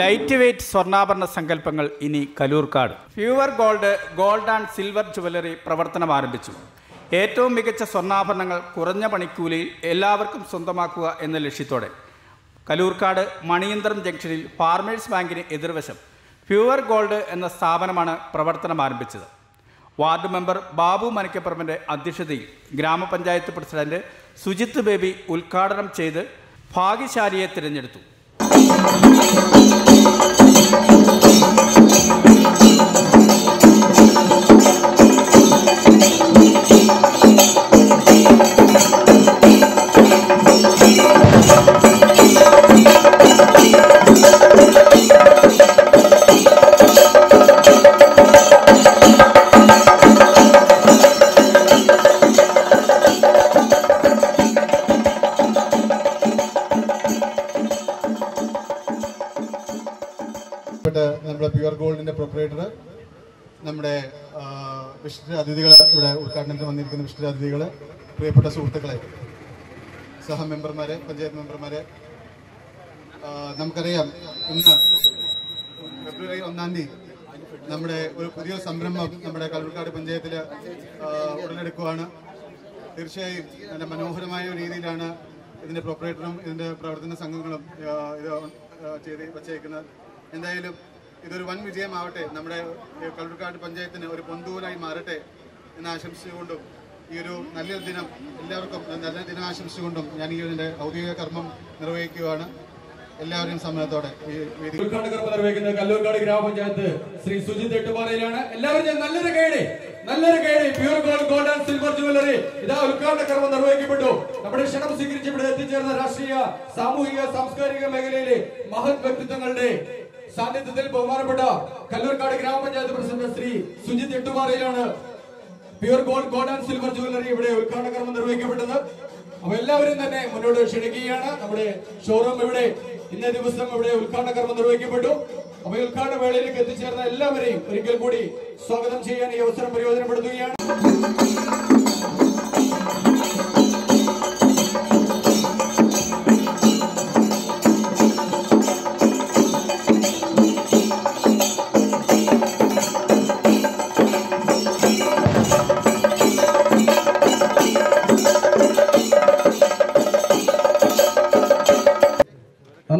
Light weight സ്വർണാഭരണ സങ്കല്പങ്ങൾ ഇനി Kalloorkad. Pure Gold Gold and Silver Jewellery പ്രവർത്തനം ആരംഭിച്ചു. ഏറ്റവും മികച്ച സ്വർണാഭരണങ്ങൾ കുറഞ്ഞ പണിക്കൂലിയിൽ എല്ലാവർക്കും സ്വന്തമാക്കുക എന്ന ലക്ഷ്യത്തോടെ. കലൂർക്കാട് മണിയന്ത്രം ജംഗ്ഷനിൽ ഫാർമേഴ്സ് ബാങ്കിന് എതിർവശം ഫ്യൂവർ ഗോൾഡ് എന്ന സ്ഥാപനമാണ് പ്രവർത്തനം ആരംഭിച്ചത്. വാർഡ് മെമ്പർ ബാബു മനക്കപ്പറമ്പിന്റെ അധ്യക്ഷതയിൽ ഗ്രാമപഞ്ചായത്ത് പ്രസിഡന്റ് സുജിത്ത് ബേബി ഉദ്ഘാടനം ചെയ്ത് ഭാഗ്യശാലിയെ തിരഞ്ഞെടുത്തു. പ്രൊപ്പറേറ്റർ നമ്മുടെ വിശിഷ്ട അതിഥികൾ ഇവിടെ ഉദ്ഘാടനത്തിന് വന്നിരിക്കുന്ന വിശിഷ്ട അതിഥികൾ പ്രിയപ്പെട്ട സുഹൃത്തുക്കളെ സഹ മെമ്പർമാരെ പഞ്ചായത്ത് മെമ്പർമാരെ നമുക്കറിയാം ഇന്ന് ഫെബ്രുവരി ഒന്നാം തീയതി നമ്മുടെ ഒരു പുതിയ സംരംഭം നമ്മുടെ കള്ളൂർക്കാട് പഞ്ചായത്തിൽ ഉടലെടുക്കുകയാണ് തീർച്ചയായും നല്ല മനോഹരമായ രീതിയിലാണ് ഇതിന്റെ പ്രൊപ്പറേറ്ററും ഇതിന്റെ പ്രവർത്തന സംഘങ്ങളും ഇത് ചെയ്ത് വച്ചേക്കുന്നത്. എന്തായാലും ഇതൊരു വൻ വിജയമാവട്ടെ. നമ്മുടെ കല്ലൂർക്കാട് പഞ്ചായത്തിന് ഒരു പൊന്തൂരായി മാറട്ടെ എന്ന് ആശംസിച്ചുകൊണ്ടും ഈ ഒരു നല്ലൊരു ദിനം എല്ലാവർക്കും നല്ല ദിനം ആശംസിച്ചുകൊണ്ടും ഞാൻ ഈ ഇതിന്റെ ഔദ്യോഗിക കർമ്മം നിർവഹിക്കുകയാണ്. എല്ലാവരും സമ്മതത്തോടെ ഈ വേദി ഉദ്ഘാടകർ നിർവഹിക്കുന്ന കല്ലൂർക്കാട് ഗ്രാമപഞ്ചായത്ത് ശ്രീ സുജിത് എട്ടുപാറയിലാണ്. എല്ലാവരും നല്ലൊരു കൈഡി നല്ലൊരു കൈഡി Pure Gold Gold and Silver Jewellery ഇതാ ഉദ്ഘാടന കർമ്മം നിർവഹിക്കപ്പെട്ടു. നമ്മുടെ ക്ഷണം സ്വീകരിച്ച് ഇവിടെ എത്തിച്ചേർന്ന രാഷ്ട്രീയ സാമൂഹിക സാംസ്കാരിക മേഖലയിലെ മഹത് വ്യക്തിത്വങ്ങളുടെ സാന്നിധ്യത്തിൽ ബഹുമാനപ്പെട്ട കല്ലൂർക്കാട് ഗ്രാമപഞ്ചായത്ത് president Shri Sujith എട്ടുപാറയിലാണ് Pure Gold Gold and Silver Jewellery ഇവിടെ ഉദ്ഘാടന കർമ്മം നിർവഹിക്കപ്പെട്ടത്. അപ്പൊ എല്ലാവരും തന്നെ മുന്നോട്ട് ക്ഷണിക്കുകയാണ്. നമ്മുടെ ഷോറൂം ഇവിടെ ഇന്നേ ദിവസം ഇവിടെ ഉദ്ഘാടന കർമ്മം നിർവഹിക്കപ്പെട്ടു. അപ്പൊ ഉദ്ഘാടന വേളയിലേക്ക് എത്തിച്ചേർന്ന എല്ലാവരെയും ഒരിക്കൽ കൂടി സ്വാഗതം ചെയ്യാൻ ഈ അവസരം പ്രയോജനപ്പെടുത്തുകയാണ്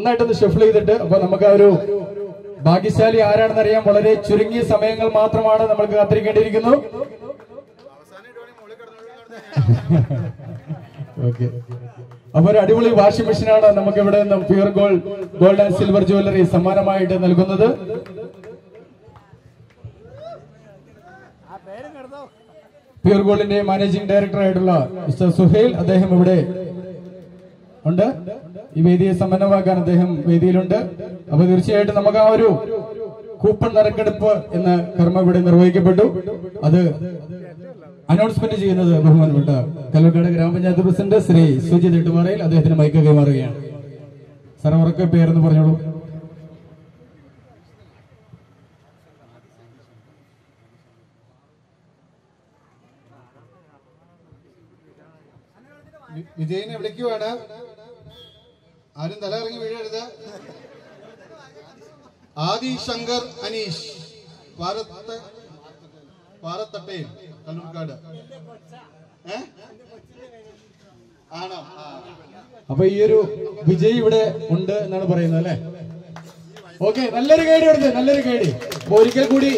നന്നായിട്ടൊന്ന് ഷഫിൾ ചെയ്തിട്ട് അപ്പൊ നമുക്ക് ആ ഒരു ഭാഗ്യശാലി ആരാണെന്ന് അറിയാൻ വളരെ ചുരുങ്ങിയ സമയങ്ങൾ മാത്രമാണ് നമ്മൾക്ക് കാത്തിരിക്കേണ്ടിയിരിക്കുന്നു. അപ്പൊ ഒരു അടിപൊളി വാഷിംഗ് മെഷീനാണ് നമുക്ക് ഇവിടെ നിന്നും Pure Gold Gold and Silver Jewellery സമ്മാനമായിട്ട് നൽകുന്നത്. പ്യൂർ ഗോൾഡിന്റെ മാനേജിംഗ് ഡയറക്ടർ ആയിട്ടുള്ള മിസ്റ്റർ സുഹേൽ അദ്ദേഹം ഇവിടെ ഉണ്ട്. ഈ വേദിയെ സമ്പന്നമാക്കാൻ അദ്ദേഹം വേദിയിലുണ്ട്. അപ്പൊ തീർച്ചയായിട്ടും നമുക്ക് ആ ഒരു കൂപ്പൺ നറുക്കെടുപ്പ് എന്ന കർമ്മം ഇവിടെ നിർവഹിക്കപ്പെട്ടു. അത് അനൗൺസ്മെന്റ് ചെയ്യുന്നത് ബഹുമാനപ്പെട്ട കല്ലൂർക്കാട് ഗ്രാമപഞ്ചായത്ത് പ്രസിഡന്റ് ശ്രീ സുജിത് എട്ടുപാറയിൽ അദ്ദേഹത്തിന് മൈക്ക് കൈമാറുകയാണ് സാർ ഉറക്കെ പേരെന്ന് പറഞ്ഞോളൂ. വിജയനെ വിജയൻ എവിടേക്ക് വേണ ആരും തല ഇറങ്ങി വീഴരുത് ആദി ശങ്കർ അനീഷ് പാറത്ത പാറത്തട്ടയിൽ കല്ലൂർക്കാട് ഏ? ആണോ? അപ്പൊ ഈ ഒരു വിജയ് ഇവിടെ ഉണ്ട് എന്നാണ് പറയുന്നത് അല്ലെ? ഓക്കെ നല്ലൊരു കേടി എടുത്ത് നല്ലൊരു കേടി ഒരിക്കൽ കൂടി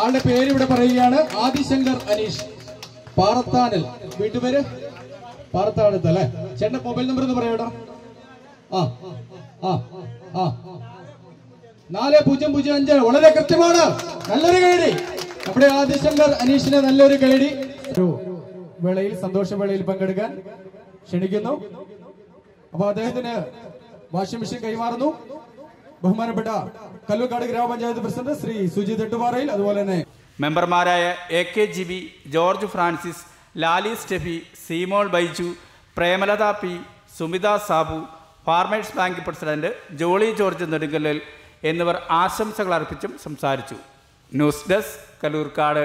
ആളുടെ പേര് ഇവിടെ പറയുകയാണ് ആദിശങ്കർ അനീഷ്. പാറത്താനൽ. വീട്ടുപേര്? പാറത്താനത്ത് അല്ലെ? ചേട്ടന്റെ മൊബൈൽ നമ്പർ ഒന്ന് പറയൂട്ടോ നാല് പൂജ്യം പൂജ്യം അഞ്ച് വളരെ കൃത്യമാണ്. നല്ലൊരു കേടി നമ്മുടെ ആദിശങ്കർ അനീഷിനെ നല്ലൊരു കേടി ഒരു വേളയിൽ സന്തോഷവേളയിൽ പങ്കെടുക്കാൻ ക്ഷണിക്കുന്നു. അപ്പൊ അദ്ദേഹത്തിന് വാഷിംഗ് മെഷീൻ കൈമാറുന്നു. ബഹുമാനപ്പെട്ട കല്ലൂക്കാട് ഗ്രാമപഞ്ചായത്ത് പ്രസിഡന്റ് ശ്രീ സുജിത് എട്ടുപാറയിൽ അതുപോലെ തന്നെ മെമ്പർമാരായ A K G B George Francis Lali Steffi Seemol Baiju Premalatha P Sumitha Sabu farmers bank president Jolly George നെടുങ്കല്ലിൽ എന്നിവർ ആശംസകൾ അർപ്പിച്ചും സംസാരിച്ചു. News desk Kalloorkad.